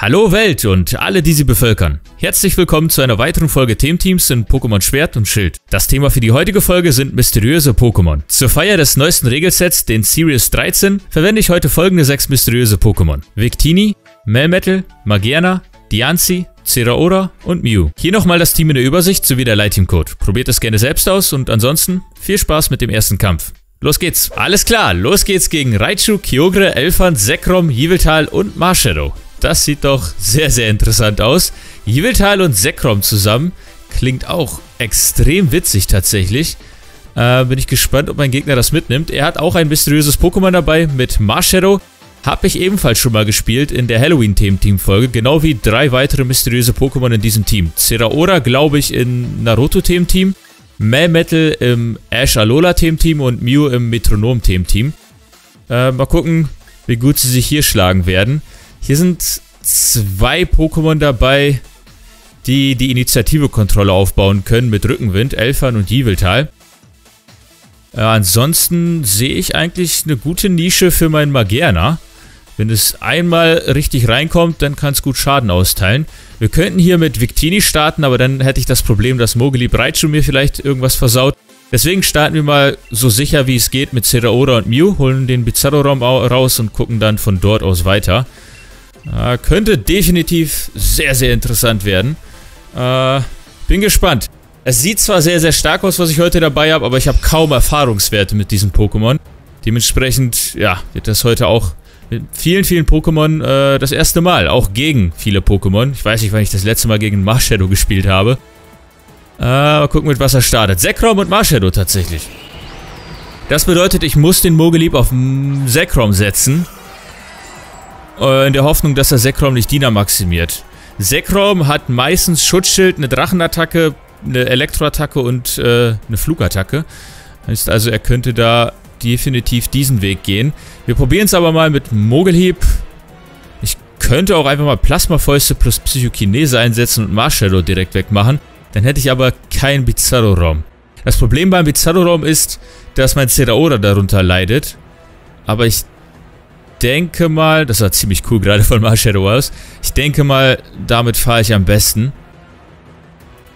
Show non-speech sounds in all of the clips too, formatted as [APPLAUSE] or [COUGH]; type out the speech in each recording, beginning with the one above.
Hallo Welt und alle, die sie bevölkern. Herzlich willkommen zu einer weiteren Folge Thementeams in Pokémon Schwert und Schild. Das Thema für die heutige Folge sind mysteriöse Pokémon. Zur Feier des neuesten Regelsets, den Series 13, verwende ich heute folgende sechs mysteriöse Pokémon. Victini, Melmetal, Magiana, Diancie, Zeraora und Mew. Hier nochmal das Team in der Übersicht sowie der Light-Team-Code. Probiert es gerne selbst aus und ansonsten viel Spaß mit dem ersten Kampf. Los geht's. Alles klar, los geht's gegen Raichu, Kyogre, Elfant, Zekrom, Yveltal und Marshadow. Das sieht doch sehr, sehr interessant aus. Yveltal und Zekrom zusammen klingt auch extrem witzig tatsächlich. Äh, bin ich gespannt, ob mein Gegner das mitnimmt. Er hat auch ein mysteriöses Pokémon dabei mit Marshadow. Habe ich ebenfalls schon mal gespielt in der Halloween-Themen-Team-Folge, genau wie drei weitere mysteriöse Pokémon in diesem Team. Zeraora, glaube ich, in Naruto-Themen-Team, Melmetal im Ash-Alola-Themen-Team und Mew im Metronom-Themen-Team. Äh, mal gucken, wie gut sie sich hier schlagen werden. Hier sind zwei Pokémon dabei, die die Initiative-Kontrolle aufbauen können mit Rückenwind, Elfern und Yveltal. Äh, ansonsten sehe ich eigentlich eine gute Nische für meinen Magerna. Wenn es einmal richtig reinkommt, dann kann es gut Schaden austeilen. Wir könnten hier mit Victini starten, aber dann hätte ich das Problem, dass Mogli Breitschuh mir vielleicht irgendwas versaut. Deswegen starten wir mal so sicher wie es geht mit Zeraora und Mew, holen den Bizarro-Raum raus und gucken dann von dort aus weiter. Äh, könnte definitiv sehr, sehr interessant werden. Äh, bin gespannt. Es sieht zwar sehr, sehr stark aus, was ich heute dabei habe, aber ich habe kaum Erfahrungswerte mit diesem Pokémon. Dementsprechend, ja, wird das heute auch mit vielen, vielen Pokémon äh, das erste Mal. Auch gegen viele Pokémon. Ich weiß nicht, wann ich das letzte Mal gegen Marshadow gespielt habe. Äh, mal gucken, mit was er startet. Zekrom und Marshadow tatsächlich. Das bedeutet, ich muss den Mogelieb auf Zekrom setzen. Äh, in der Hoffnung, dass er Zekrom nicht Dina maximiert. Zekrom hat meistens Schutzschild, eine Drachenattacke, eine Elektroattacke und äh, eine Flugattacke. Heißt also, er könnte da definitiv diesen Weg gehen. Wir probieren es aber mal mit Mogelhieb. Ich könnte auch einfach mal Plasmafäuste plus Psychokinese einsetzen und Marshadow direkt wegmachen. Dann hätte ich aber keinen Bizarro-Raum. Das Problem beim Bizarro-Raum ist, dass mein Zeraora darunter leidet. Aber ich denke mal, das war ziemlich cool gerade von Marshadow aus. Ich denke mal, damit fahre ich am besten.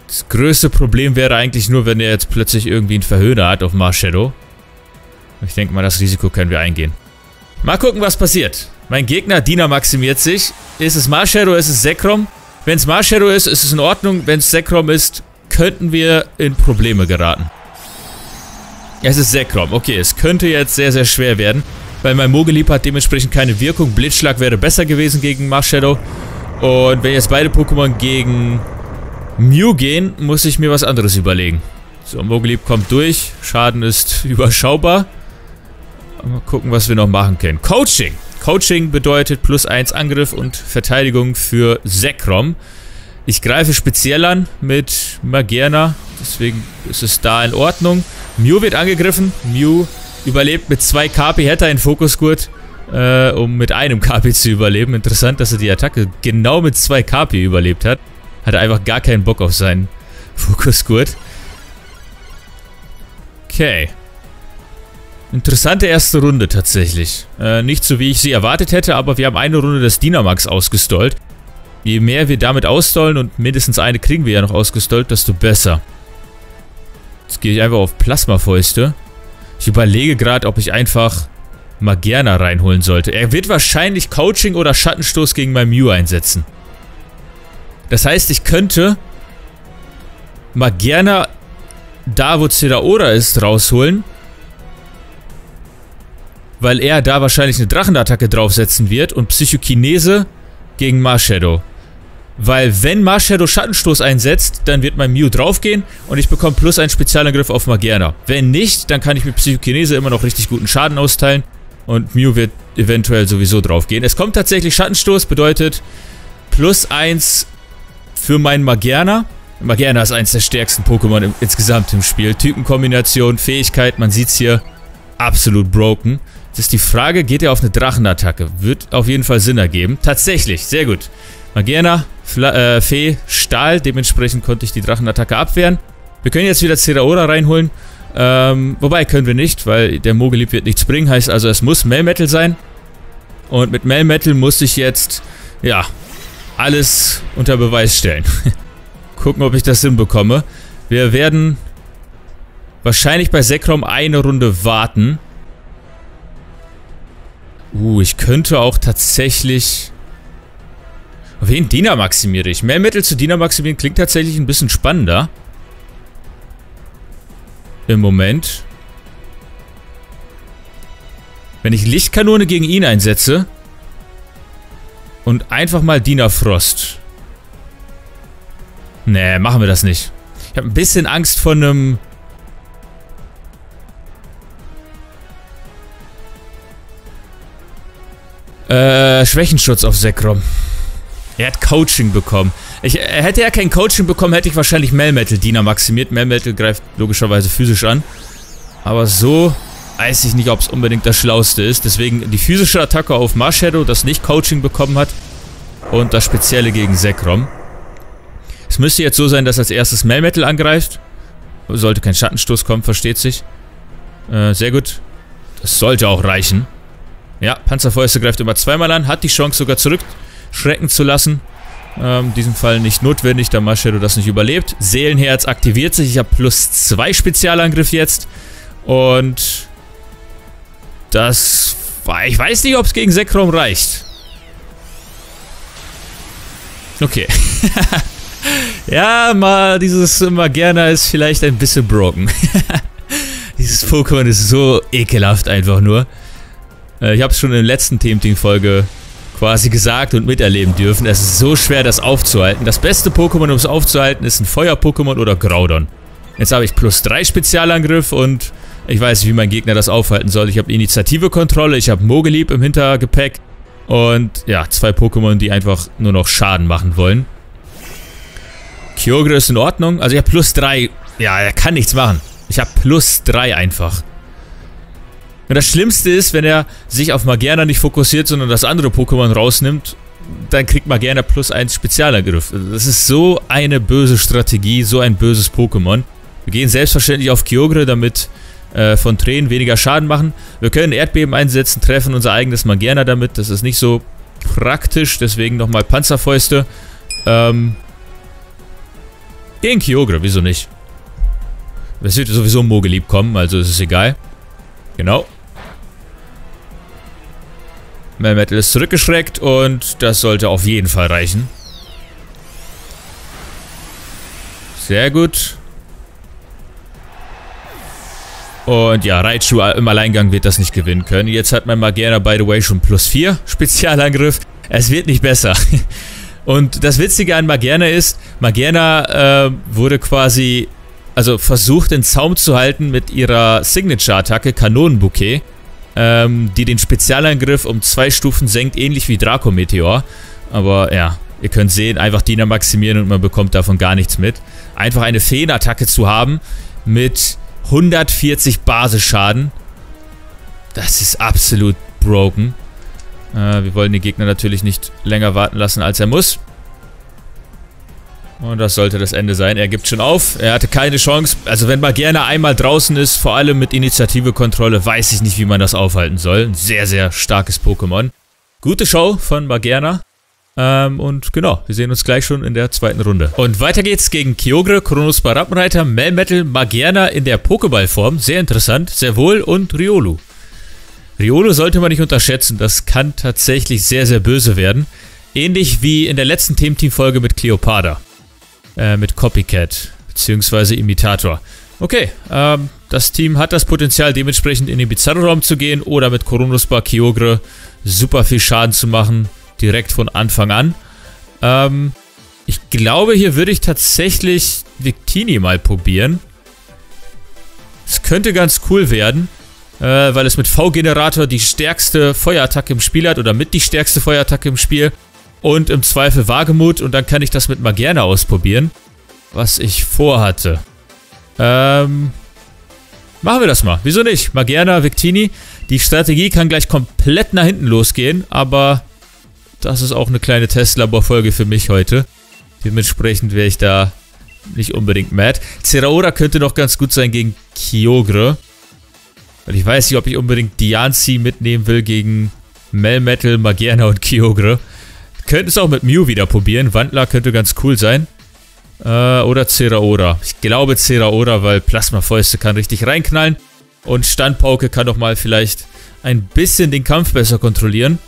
Das größte Problem wäre eigentlich nur, wenn er jetzt plötzlich irgendwie einen Verhöhner hat auf Marshadow. Ich denke mal, das Risiko können wir eingehen. Mal gucken, was passiert. Mein Gegner, Dina, maximiert sich. Ist es Marshadow, ist es Zekrom? Wenn es Marshadow ist, ist es in Ordnung. Wenn es Zekrom ist, könnten wir in Probleme geraten. Es ist Zekrom. Okay, es könnte jetzt sehr, sehr schwer werden weil mein Mogelieb hat dementsprechend keine Wirkung. Blitzschlag wäre besser gewesen gegen Marshadow. Und wenn jetzt beide Pokémon gegen Mew gehen, muss ich mir was anderes überlegen. So, Mogelieb kommt durch. Schaden ist [LAUGHS] überschaubar. Mal gucken, was wir noch machen können. Coaching. Coaching bedeutet plus 1 Angriff und Verteidigung für Zekrom. Ich greife speziell an mit Magerna. Deswegen ist es da in Ordnung. Mew wird angegriffen. Mew überlebt mit zwei KP, hätte einen Fokusgurt, äh, um mit einem KP zu überleben. Interessant, dass er die Attacke genau mit zwei KP überlebt hat. Hat er einfach gar keinen Bock auf seinen [LAUGHS] Fokusgurt. Okay. Interessante erste Runde tatsächlich. Äh, nicht so wie ich sie erwartet hätte, aber wir haben eine Runde des Dynamax ausgestollt. Je mehr wir damit ausstollen und mindestens eine kriegen wir ja noch ausgestollt, desto besser. Jetzt gehe ich einfach auf Plasmafäuste. Ich überlege gerade, ob ich einfach Magerna reinholen sollte. Er wird wahrscheinlich Coaching oder Schattenstoß gegen mein Mew einsetzen. Das heißt, ich könnte Magerna da, wo Zeraora ist, rausholen. Weil er da wahrscheinlich eine Drachenattacke draufsetzen wird und Psychokinese gegen Marshadow. Weil wenn Marshadow Schattenstoß einsetzt, dann wird mein Mew draufgehen und ich bekomme plus einen Spezialangriff auf Magerna. Wenn nicht, dann kann ich mit Psychokinese immer noch richtig guten Schaden austeilen und Mew wird eventuell sowieso draufgehen. Es kommt tatsächlich Schattenstoß, bedeutet plus eins für meinen Magerna. Magerna ist eins der stärksten Pokémon im, insgesamt im Spiel. Typenkombination, Fähigkeit, man sieht es hier, absolut broken. Jetzt ist die Frage, geht er auf eine Drachenattacke? Wird auf jeden Fall Sinn ergeben. Tatsächlich, sehr gut. Magerna, Fla äh, Fee, Stahl. Dementsprechend konnte ich die Drachenattacke abwehren. Wir können jetzt wieder Zeraora reinholen. Ähm, wobei können wir nicht, weil der Mogelieb wird nichts bringen. Heißt also, es muss Melmetal sein. Und mit Melmetal muss ich jetzt, ja, alles unter Beweis stellen. [LAUGHS] Gucken, ob ich das hinbekomme. Wir werden wahrscheinlich bei Sekrom eine Runde warten. Uh, ich könnte auch tatsächlich... Wen Diener maximiere ich? Mehr Mittel zu Diener maximieren klingt tatsächlich ein bisschen spannender. Im Moment. Wenn ich Lichtkanone gegen ihn einsetze und einfach mal Diener Frost. Nee, machen wir das nicht. Ich habe ein bisschen Angst vor einem... Äh, Schwächenschutz auf Sekrom. Er hat Coaching bekommen. Ich, hätte er kein Coaching bekommen, hätte ich wahrscheinlich Melmetal Diener maximiert. Melmetal greift logischerweise physisch an. Aber so weiß ich nicht, ob es unbedingt das Schlauste ist. Deswegen die physische Attacke auf Marshadow, das nicht Coaching bekommen hat. Und das Spezielle gegen Sekrom. Es müsste jetzt so sein, dass als erstes Melmetal angreift. Sollte kein Schattenstoß kommen, versteht sich. Äh, sehr gut. Das sollte auch reichen. Ja, Panzerfäuste greift immer zweimal an, hat die Chance sogar zurückschrecken zu lassen. Ähm, in diesem Fall nicht notwendig, da Maschedo das nicht überlebt. Seelenherz aktiviert sich, ich habe plus zwei Spezialangriff jetzt. Und das... Ich weiß nicht, ob es gegen Sekrom reicht. Okay. [LAUGHS] ja, mal dieses Magerna ist vielleicht ein bisschen broken. [LAUGHS] Dieses Pokémon ist so ekelhaft einfach nur. Äh, ich habe es schon in der letzten Team-Team-Folge quasi gesagt und miterleben dürfen. Es ist so schwer, das aufzuhalten. Das beste Pokémon, um es aufzuhalten, ist ein Feuer-Pokémon oder Graudon. Jetzt habe ich plus 3 Spezialangriff und ich weiß, wie mein Gegner das aufhalten soll. Ich habe Initiative-Kontrolle, ich habe Mogelieb im Hintergepäck und ja, zwei Pokémon, die einfach nur noch Schaden machen wollen. Kyogre ist in Ordnung. Also ich habe plus 3. Ja, er kann nichts machen. Ich habe plus 3 einfach. Und das Schlimmste ist, wenn er sich auf Magerna nicht fokussiert, sondern das andere Pokémon rausnimmt, dann kriegt Magerna plus 1 Spezialangriff. Das ist so eine böse Strategie, so ein böses Pokémon. Wir gehen selbstverständlich auf Kyogre, damit äh, von Tränen weniger Schaden machen. Wir können Erdbeben einsetzen, treffen unser eigenes Magerna damit. Das ist nicht so praktisch, deswegen nochmal Panzerfäuste. Ähm, gegen Kyogre, wieso nicht? Es wird sowieso Mogelieb kommen, also ist es egal. Genau. Melmetal ist zurückgeschreckt und das sollte auf jeden Fall reichen. Sehr gut. Und ja, Raichu im Alleingang wird das nicht gewinnen können. Jetzt hat mein Magerna, by the way, schon plus 4 [LAUGHS] Spezialangriff. Es wird nicht besser. [LAUGHS] Und das Witzige an Magerna ist, Magerna äh, wurde quasi, also versucht den Zaum zu halten mit ihrer Signature-Attacke, Kanonenbouquet, ähm, die den Spezialangriff um zwei Stufen senkt, ähnlich wie Draco Meteor. Aber ja, ihr könnt sehen, einfach Diener maximieren und man bekommt davon gar nichts mit. Einfach eine Feenattacke zu haben mit 140 Basisschaden. Das ist absolut broken. Äh, wir wollen den Gegner natürlich nicht länger warten lassen, als er muss. Und das sollte das Ende sein. Er gibt schon auf. Er hatte keine Chance. Also wenn man gerne einmal draußen ist, vor allem mit Initiative-Kontrolle, weiß ich nicht, wie man das aufhalten soll. Ein sehr, sehr starkes Pokémon. Gute Show von Magerna. Ähm, und genau, wir sehen uns gleich schon in der zweiten Runde. Und weiter geht's gegen Kyogre, Kronos Barappenreiter, Melmetal, Magerna in der Pokéball-Form. Sehr interessant, sehr wohl und Riolu. Riolu sollte man nicht unterschätzen, das kann tatsächlich sehr, sehr böse werden. Ähnlich wie in der letzten Team-Team-Folge mit Cleopatra. Äh, mit Copycat, beziehungsweise Imitator. Okay, ähm, das Team hat das Potenzial, dementsprechend in den Bizarro-Raum zu gehen oder mit Koronospa Kyogre super viel Schaden zu machen direkt von Anfang an. Ähm, ich glaube, hier würde ich tatsächlich Victini mal probieren. Es könnte ganz cool werden, äh, weil es mit V-Generator die stärkste Feuerattacke im Spiel hat oder mit die stärkste Feuerattacke im Spiel. Und im Zweifel Wagemut und dann kann ich das mit Magerna ausprobieren, was ich vorhatte. Ähm, machen wir das mal. Wieso nicht? Magerna, Victini. Die Strategie kann gleich komplett nach hinten losgehen, aber das ist auch eine kleine Testlaborfolge für mich heute. Dementsprechend wäre ich da nicht unbedingt mad. Zeraora könnte noch ganz gut sein gegen Kyogre. Weil ich weiß nicht, ob ich unbedingt Dianzi mitnehmen will gegen Melmetal, Magerna und Kyogre. Könnten es auch mit Mew wieder probieren. Wandler könnte ganz cool sein. Äh, oder Zeraora. Ich glaube Zeraora, weil Plasmafäuste kann richtig reinknallen. Und Standpauke kann doch mal vielleicht ein bisschen den Kampf besser kontrollieren.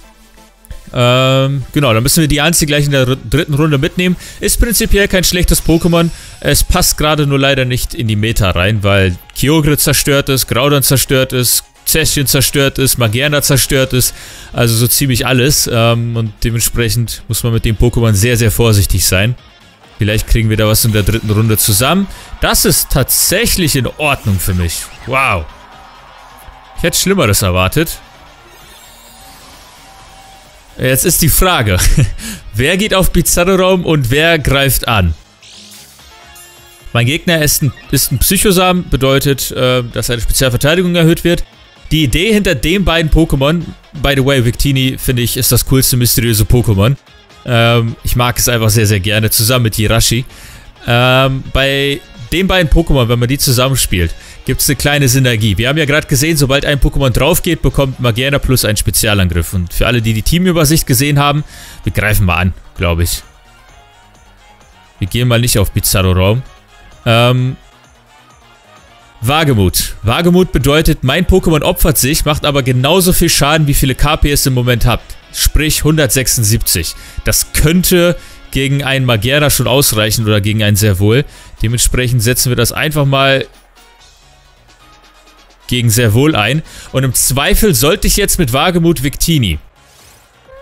Ähm, genau, dann müssen wir die Anzi gleich in der dritten Runde mitnehmen. Ist prinzipiell kein schlechtes Pokémon. Es passt gerade nur leider nicht in die Meta rein, weil Kyogre zerstört ist, Groudon zerstört ist, Zäschchen zerstört ist, Magerna zerstört ist. Also so ziemlich alles. Ähm, und dementsprechend muss man mit dem Pokémon sehr, sehr vorsichtig sein. Vielleicht kriegen wir da was in der dritten Runde zusammen. Das ist tatsächlich in Ordnung für mich. Wow. Ich hätte Schlimmeres erwartet. Jetzt ist die Frage. [LAUGHS] wer geht auf Bizarro-Raum und wer greift an? Mein Gegner ist ein, ist ein Psychosamen, bedeutet, äh, dass seine Spezialverteidigung erhöht wird. Die Idee hinter den beiden Pokémon, by the way, Victini, finde ich, ist das coolste mysteriöse Pokémon. Ähm, ich mag es einfach sehr, sehr gerne, zusammen mit Hirashi. Ähm, bei den beiden Pokémon, wenn man die zusammenspielt, gibt es eine kleine Synergie. Wir haben ja gerade gesehen, sobald ein Pokémon drauf geht, bekommt Magiana Plus einen Spezialangriff. Und für alle, die die Teamübersicht gesehen haben, wir greifen mal an, glaube ich. Wir gehen mal nicht auf Bizarro-Raum. Ähm, Wagemut. Wagemut bedeutet, mein Pokémon opfert sich, macht aber genauso viel Schaden, wie viele KP es im Moment habt. Sprich 176. Das könnte gegen einen Magera schon ausreichen oder gegen einen sehr wohl. Dementsprechend setzen wir das einfach mal gegen sehr wohl ein. Und im Zweifel sollte ich jetzt mit Wagemut Victini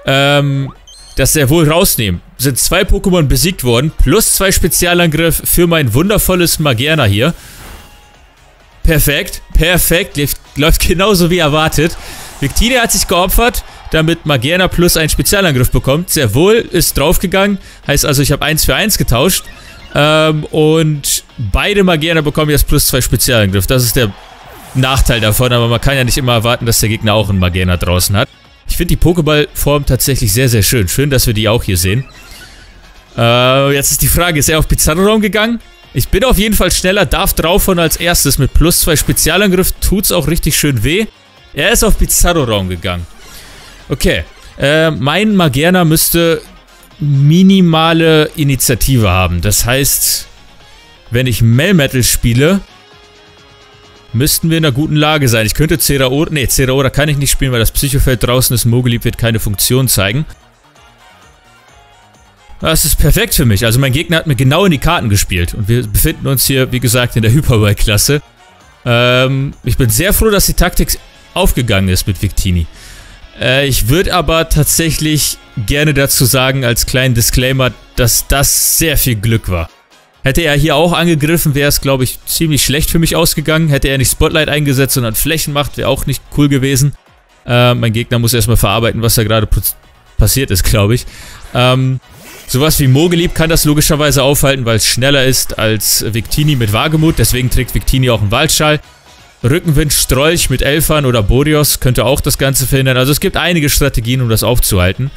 ähm, das sehr wohl rausnehmen. Sind zwei Pokémon besiegt worden, plus zwei Spezialangriff für mein wundervolles Magerna hier. Perfekt, perfekt, läuft, läuft genauso wie erwartet. Victini hat sich geopfert, damit Magerna plus einen Spezialangriff bekommt. Sehr wohl, ist draufgegangen. Heißt also, ich habe 1 für 1 getauscht. Ähm, und beide Magerna bekommen jetzt plus zwei Spezialangriff. Das ist der Nachteil davon, aber man kann ja nicht immer erwarten, dass der Gegner auch einen Magena draußen hat. Ich finde die Pokéball-Form tatsächlich sehr, sehr schön. Schön, dass wir die auch hier sehen. Äh, jetzt ist die Frage, ist er auf Pizarro-Raum gegangen? Ich bin auf jeden Fall schneller, darf draufhauen als erstes. Mit plus zwei Spezialangriff tut's auch richtig schön weh. Er ist auf Pizarro-Raum gegangen. Okay. Äh, mein Magerna müsste minimale Initiative haben. Das heißt, wenn ich Melmetal spiele, müssten wir in einer guten Lage sein. Ich könnte Zeraora, nee, Zeraora kann ich nicht spielen, weil das Psychofeld draußen ist. Mogulib wird keine Funktion zeigen. Das ist perfekt für mich. Also mein Gegner hat mir genau in die Karten gespielt. Und wir befinden uns hier, wie gesagt, in der Hyperball-Klasse. Ähm, ich bin sehr froh, dass die Taktik aufgegangen ist mit Victini. Äh, ich würde aber tatsächlich gerne dazu sagen, als kleinen Disclaimer, dass das sehr viel Glück war. Hätte er hier auch angegriffen, wäre es, glaube ich, ziemlich schlecht für mich ausgegangen. Hätte er nicht Spotlight eingesetzt, sondern Flächenmacht, wäre auch nicht cool gewesen. Äh, mein Gegner muss erstmal verarbeiten, was da gerade passiert ist, glaube ich. Ähm, sowas wie Mogelieb kann das logischerweise aufhalten, weil es schneller ist als Victini mit Wagemut. Deswegen trägt Victini auch einen Waldschall. Rückenwind Strolch mit Elfern oder Borios könnte auch das Ganze verhindern. Also es gibt einige Strategien, um das aufzuhalten.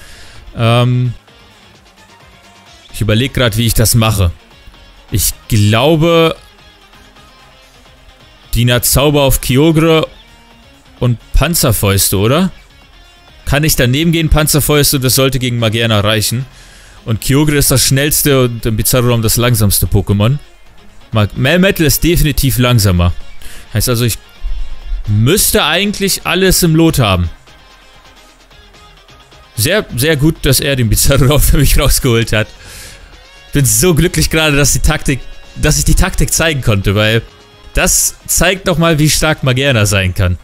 Ähm, ich überlege gerade, wie ich das mache. Ich glaube, Dina Zauber auf Kyogre und Panzerfäuste, oder? Kann ich daneben gehen, Panzerfäuste, das sollte gegen Magerna reichen. Und Kyogre ist das schnellste und im Bizarro das langsamste Pokémon. Melmetal ist definitiv langsamer. Heißt also, ich müsste eigentlich alles im Lot haben. Sehr, sehr gut, dass er den Bizarro [LAUGHS] für mich rausgeholt hat bin so glücklich gerade, dass die Taktik, dass ich die Taktik zeigen konnte, weil das zeigt nochmal, wie stark Magerna sein kann.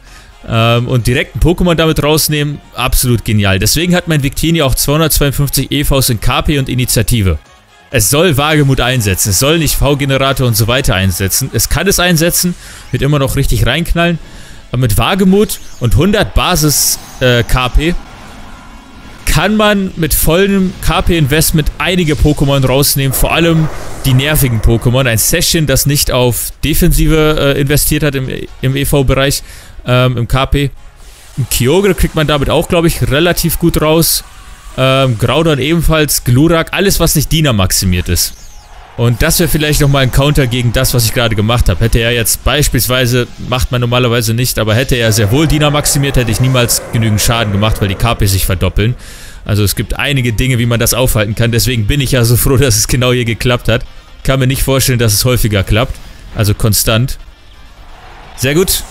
Ähm, und direkt ein Pokémon damit rausnehmen, absolut genial. Deswegen hat mein Victini auch 252 EVs in KP und Initiative. Es soll Wagemut einsetzen, es soll nicht V-Generator und so weiter einsetzen. Es kann es einsetzen, wird immer noch richtig reinknallen. Aber mit Wagemut und 100 Basis-KP äh, kann man mit vollem KP-Investment einige Pokémon rausnehmen, vor allem die nervigen Pokémon. Ein Session, das nicht auf Defensive äh, investiert hat im, im EV-Bereich, ähm, im KP. Kyogre kriegt man damit auch, glaube ich, relativ gut raus. Ähm, Groudon ebenfalls, Glurak, alles, was nicht Diener maximiert ist. Und das wäre vielleicht nochmal ein Counter gegen das, was ich gerade gemacht habe. Hätte er jetzt beispielsweise, macht man normalerweise nicht, aber hätte er sehr wohl Diener maximiert, hätte ich niemals genügend Schaden gemacht, weil die KP sich verdoppeln. Also es gibt einige Dinge, wie man das aufhalten kann. Deswegen bin ich ja so froh, [LAUGHS] dass es genau hier geklappt hat. Kann mir nicht vorstellen, dass es häufiger klappt. Also konstant. Sehr gut.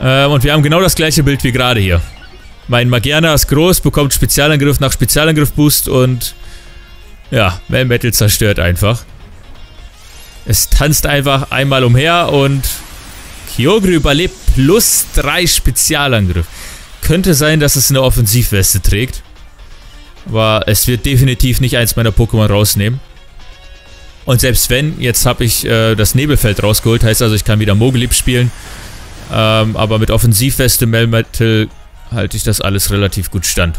Ähm, und wir haben genau das gleiche Bild wie gerade hier. Mein Magiana ist groß, bekommt Spezialangriff nach Spezialangriff Boost und ja, Melmetal zerstört einfach. Es tanzt einfach einmal umher und Kyogre überlebt plus 3 Spezialangriff. Könnte sein, dass es eine Offensivweste trägt. Aber es wird definitiv nicht eins meiner Pokémon rausnehmen. Und selbst wenn, jetzt habe ich äh, das Nebelfeld rausgeholt, heißt also, ich kann wieder Mogelieb spielen. Ähm, aber mit Offensivweste, Melmetal halte ich das alles relativ gut stand.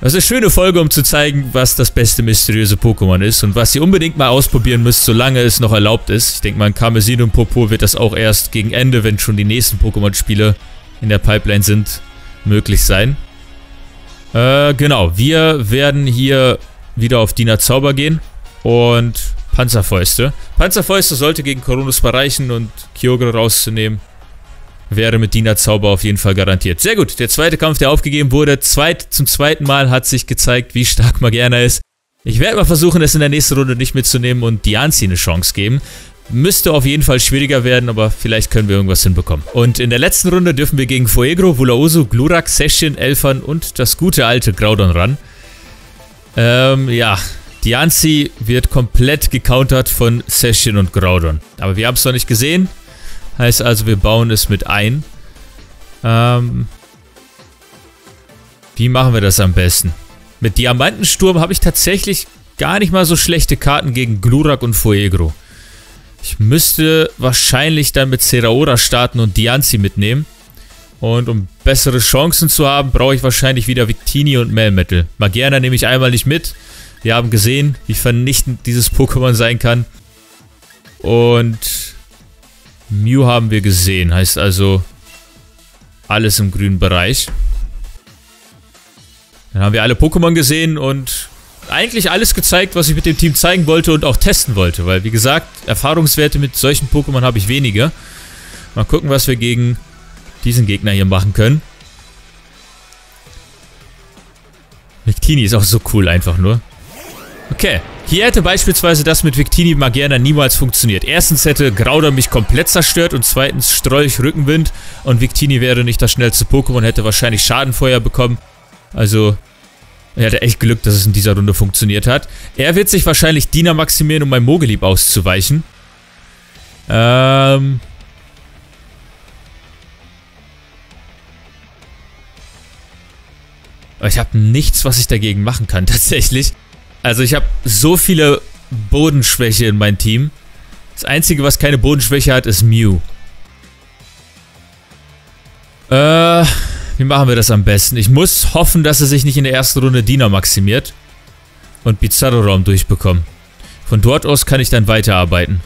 Das ist eine schöne Folge, um zu zeigen, was das beste mysteriöse Pokémon ist und was ihr unbedingt mal ausprobieren müsst, solange es noch erlaubt ist. Ich denke mal, in Karmesin und Popo wird das auch erst gegen Ende, wenn schon die nächsten Pokémon-Spiele in der Pipeline sind, möglich sein. Äh, genau. Wir werden hier wieder auf Dina Zauber gehen und Panzerfäuste. Panzerfäuste sollte gegen Koronus reichen und Kyogre rauszunehmen wäre mit Dina Zauber auf jeden Fall garantiert. Sehr gut, der zweite Kampf, der aufgegeben wurde, zweit, zum zweiten Mal hat sich gezeigt, wie stark Magiana ist. Ich werde mal versuchen, es in der nächsten Runde nicht mitzunehmen und Dianzi eine Chance geben. Müsste auf jeden Fall schwieriger werden, aber vielleicht können wir irgendwas hinbekommen. Und in der letzten Runde dürfen wir gegen Fuegro, Vulaoso, Glurak, Session, Elfern und das gute alte Graudon ran. Ähm, ja. Dianzi wird komplett gecountert von Session und Graudon. Aber wir haben es noch nicht gesehen. Heißt also, wir bauen es mit ein. Ähm, wie machen wir das am besten? Mit Diamantensturm habe ich tatsächlich gar nicht mal so schlechte Karten gegen Glurak und Fuegro. Ich müsste wahrscheinlich dann mit Seraora starten und Dianzi mitnehmen. Und um bessere Chancen zu haben, brauche ich wahrscheinlich wieder Victini und Melmetal. Magiana nehme ich einmal nicht mit. Wir haben gesehen, wie vernichtend dieses Pokémon sein kann. Und Mew haben wir gesehen, heißt also alles im grünen Bereich. Dann haben wir alle Pokémon gesehen und eigentlich alles gezeigt, was ich mit dem Team zeigen wollte und auch testen wollte. Weil, wie gesagt, Erfahrungswerte mit solchen Pokémon habe ich weniger. Mal gucken, was wir gegen diesen Gegner hier machen können. Victini ist auch so cool einfach nur. Okay, hier hätte beispielsweise das mit Victini Magiana niemals funktioniert. Erstens hätte Grauder mich komplett zerstört und zweitens Strolch Rückenwind und Victini wäre nicht das schnellste Pokémon, hätte wahrscheinlich Schadenfeuer bekommen. Also, er hatte echt Glück, dass es in dieser Runde funktioniert hat. Er wird sich wahrscheinlich Dina maximieren, um mein Mogelieb auszuweichen. Ähm... Ich habe nichts, was ich dagegen machen kann, [LAUGHS] tatsächlich. Also ich habe so viele Bodenschwäche in meinem Team. Das Einzige, was keine Bodenschwäche hat, ist Mew. Äh, wie machen wir das am besten? Ich muss hoffen, dass er sich nicht in der ersten Runde Dina maximiert. Und Bizarro-Raum durchbekommen. Von dort aus kann ich dann weiterarbeiten.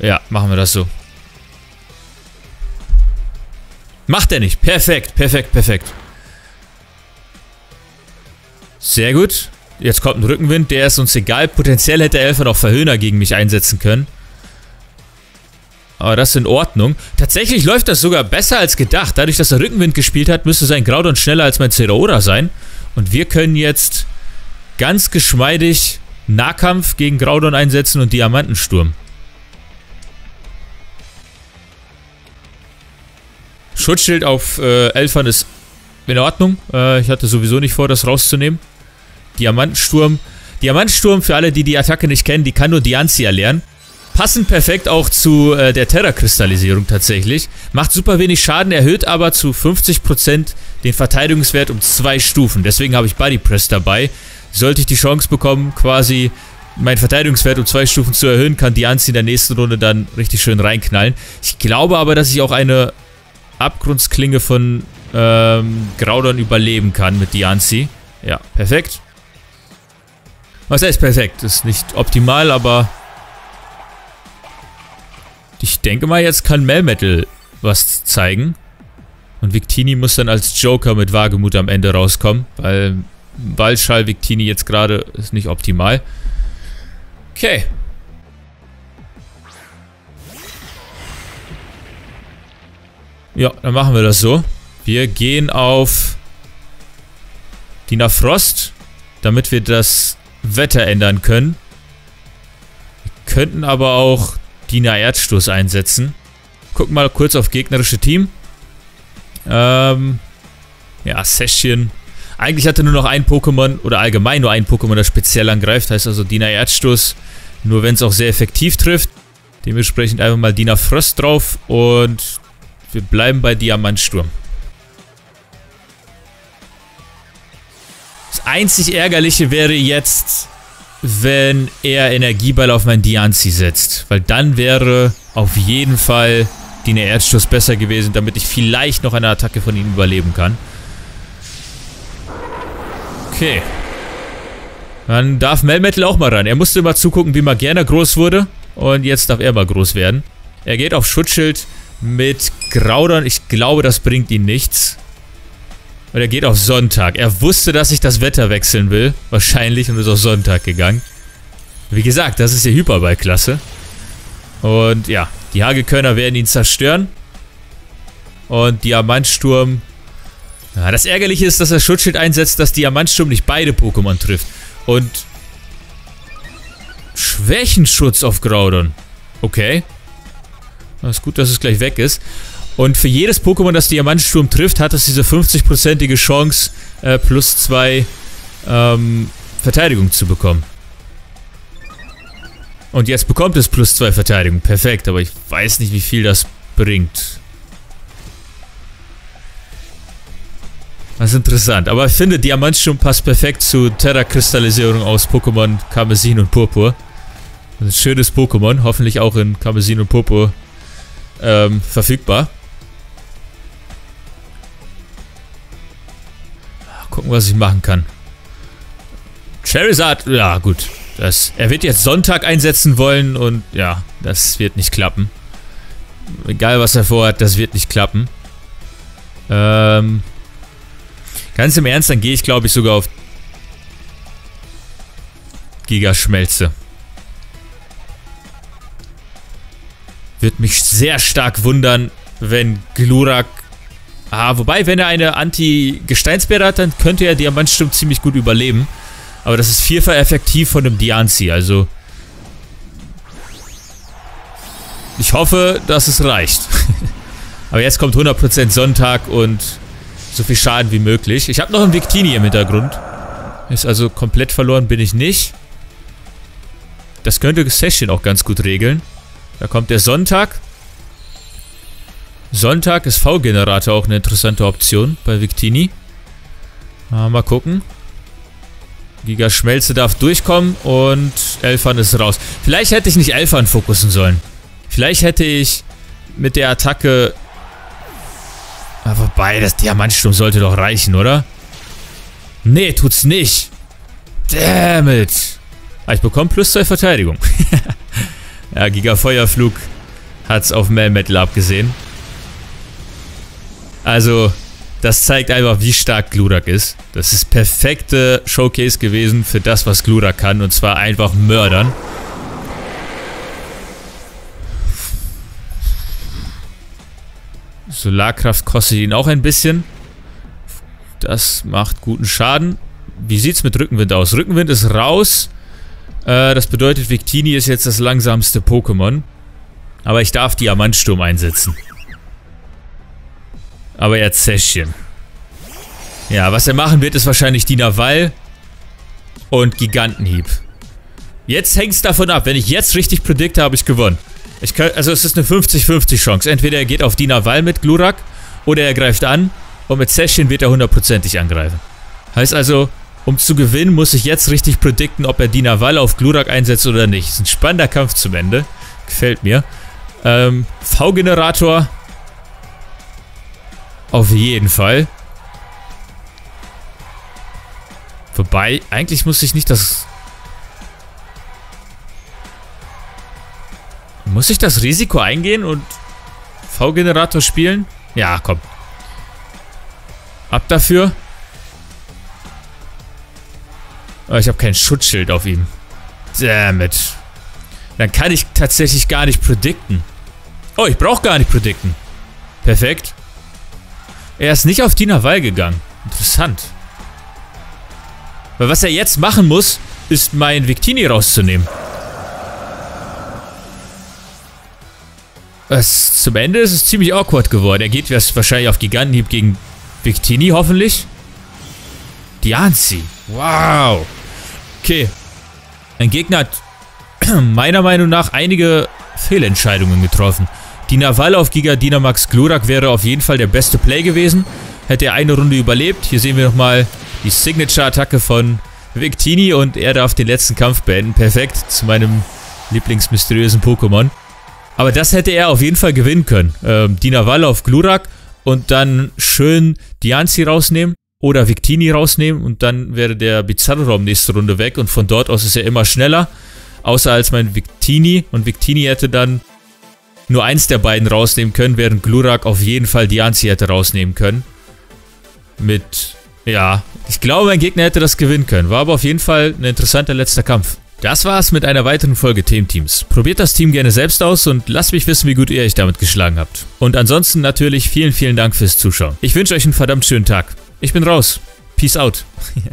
Ja, machen wir das so. Macht er nicht. Perfekt, perfekt, perfekt. Sehr gut. Jetzt kommt ein Rückenwind, der ist uns egal. Potenziell hätte Elfer noch Verhöhner gegen mich einsetzen können. Aber das ist in Ordnung. Tatsächlich läuft das sogar besser als gedacht. Dadurch, dass er Rückenwind gespielt hat, müsste sein Graudon schneller als mein Zeraora sein. Und wir können jetzt ganz geschmeidig Nahkampf gegen Graudon einsetzen und Diamantensturm. Schutzschild auf äh, Elfern ist in Ordnung. Äh, ich hatte sowieso nicht vor, das rauszunehmen. Diamantsturm. Diamantsturm, für alle, die die Attacke nicht kennen, die kann nur Diancia lernen. Passend perfekt auch zu äh, der Terra-Kristallisierung tatsächlich. Macht super wenig Schaden, erhöht aber zu 50% den Verteidigungswert um zwei Stufen. Deswegen habe ich Body Press dabei. Sollte ich die Chance bekommen, quasi meinen Verteidigungswert um zwei Stufen zu erhöhen, kann Dianzi in der nächsten Runde dann richtig schön reinknallen. Ich glaube aber, dass ich auch eine Abgrundsklinge von ähm, Graudon überleben kann mit Dianzi. Ja, perfekt. Was heißt perfekt? Ist nicht optimal, aber ich denke mal, jetzt kann Melmetal was zeigen. Und Victini muss dann als Joker mit Wagemut am Ende rauskommen, weil Ballschall Victini jetzt gerade ist nicht optimal. Okay. Ja, dann machen wir das so. Wir gehen auf Dina Frost, damit wir das Wetter ändern können. Wir könnten aber auch Dina Erdstoß einsetzen. Gucken mal kurz auf gegnerische Team. Ähm, ja, Session. Eigentlich hatte nur noch ein Pokémon oder allgemein nur ein Pokémon, das speziell angreift. Heißt also Dina Erdstoß, nur wenn es auch sehr effektiv trifft. Dementsprechend einfach mal Dina Frost drauf und wir bleiben bei Diamantsturm. Das einzig Ärgerliche wäre jetzt, wenn er Energieball auf mein Dianzi setzt. Weil dann wäre auf jeden Fall Dina Erdstoß besser gewesen, damit ich vielleicht noch eine Attacke von ihm überleben kann. Okay. Dann darf Melmetal auch mal ran. Er musste mal zugucken, wie Magierna groß wurde. Und jetzt darf er mal groß werden. Er geht auf Schutzschild mit Graudern. Ich glaube, das bringt ihn nichts. Und er geht auf Sonntag. Er wusste, dass ich das Wetter wechseln will. Wahrscheinlich und ist auf Sonntag gegangen. Wie gesagt, das ist die Hyperball-Klasse. Und ja, die Hagelkörner werden ihn zerstören. Und Diamantsturm ja, das Ärgerliche ist, dass er Schutzschild einsetzt, dass Diamantsturm nicht beide Pokémon trifft. Und Schwächenschutz auf Groudon. Okay. Das ist gut, dass es gleich weg ist. Und für jedes Pokémon, das Diamantsturm trifft, hat es diese 50-prozentige Chance, äh, plus 2 ähm, Verteidigung zu bekommen. Und jetzt bekommt es plus 2 Verteidigung. Perfekt, aber ich weiß nicht, wie viel das bringt. Das ist interessant. Aber ich finde, Diamantsturm passt perfekt zu Terra-Kristallisierung aus Pokémon Karmesin und Purpur. Ein schönes Pokémon. Hoffentlich auch in Karmesin und Purpur ähm, verfügbar. Gucken, was ich machen kann. Charizard, ja gut. Das, er wird jetzt Sonntag einsetzen wollen und ja, das wird nicht klappen. Egal was er vorhat, das wird nicht klappen. Ähm, Ganz im Ernst, dann gehe ich glaube ich sogar auf Gigaschmelze. Wird mich sehr stark wundern, wenn Glurak... Ah, wobei, wenn er eine Anti-Gesteinsbeere hat, dann könnte er Diamantsturm ziemlich gut überleben. Aber das ist vierfach effektiv von dem Dianzi, also... Ich hoffe, dass es reicht. [LAUGHS] Aber jetzt kommt 100% Sonntag und so viel Schaden wie möglich. Ich habe noch einen Victini im Hintergrund. Ist also komplett verloren bin ich nicht. Das könnte Session auch ganz gut regeln. Da kommt der Sonntag. Sonntag ist V-Generator auch eine interessante Option bei Victini. Ah, mal gucken. Giga Schmelze darf durchkommen und Elfan ist raus. Vielleicht hätte ich nicht Elfan fokussen sollen. Vielleicht hätte ich mit der Attacke Ah, wobei, das Diamantsturm sollte doch reichen, oder? Nee, tut's nicht. Damn it. Ah, ich bekomme plus 2 Verteidigung. [LAUGHS] ja, Giga-Feuerflug hat's auf Melmetal abgesehen. Also, das zeigt einfach, wie stark Glurak ist. Das ist perfekte Showcase gewesen für das, was Glurak kann. Und zwar einfach mördern. Solarkraft kostet ihn auch ein bisschen. Das macht guten Schaden. Wie sieht es mit Rückenwind aus? Rückenwind ist raus. Äh, das bedeutet, Victini ist jetzt das langsamste Pokémon. Aber ich darf Diamantsturm einsetzen. Aber er Zäschchen. Ja, was er machen wird, ist wahrscheinlich die Naval und Gigantenhieb. Jetzt hängt es davon ab. Wenn ich jetzt richtig predikte, habe ich gewonnen. Ich kann, also es ist eine 50-50 Chance. Entweder er geht auf Dina Wall mit Glurak oder er greift an und mit Session wird er hundertprozentig angreifen. Heißt also, um zu gewinnen, muss ich jetzt richtig predikten, ob er Dina Wall auf Glurak einsetzt oder nicht. Ist ein spannender Kampf zum Ende. Gefällt mir. Ähm, V-Generator. Auf jeden Fall. Wobei, eigentlich muss ich nicht das Muss ich das Risiko eingehen und V-Generator spielen? Ja, komm. Ab dafür. Oh, ich habe kein Schutzschild auf ihm. Damit. Dann kann ich tatsächlich gar nicht predikten. Oh, ich brauche gar nicht predikten. Perfekt. Er ist nicht auf Dina Wall gegangen. Interessant. Weil was er jetzt machen muss, ist mein Victini rauszunehmen. Es, zum Ende ist es ziemlich awkward geworden. Er geht wahrscheinlich auf Gigantenhieb gegen Victini, hoffentlich. Dianzi. Wow. Okay. Ein Gegner hat [CLEARS THROAT] meiner Meinung nach einige Fehlentscheidungen getroffen. Die Naval auf Giga Dynamax Glurak wäre auf jeden Fall der beste Play gewesen. Hätte er eine Runde überlebt. Hier sehen wir nochmal die Signature-Attacke von Victini und er darf den letzten Kampf beenden. Perfekt zu meinem lieblingsmysteriösen Pokémon. Aber das hätte er auf jeden Fall gewinnen können. Ähm, die Naval auf Glurak und dann schön Dianzi rausnehmen oder Victini rausnehmen und dann wäre der Bizarro-Raum nächste Runde weg und von dort aus ist er immer schneller. Außer als mein Victini und Victini hätte dann nur eins der beiden rausnehmen können, während Glurak auf jeden Fall Dianzi hätte rausnehmen können. Mit, ja, ich glaube, mein Gegner hätte das gewinnen können. War aber auf jeden Fall ein interessanter letzter Kampf. Das war's mit einer weiteren Folge Thementeams. Probiert das Team gerne selbst aus und lasst mich wissen, wie gut ihr euch damit geschlagen habt. Und ansonsten natürlich vielen, vielen Dank fürs Zuschauen. Ich wünsche euch einen verdammt schönen Tag. Ich bin raus. Peace out. [LAUGHS]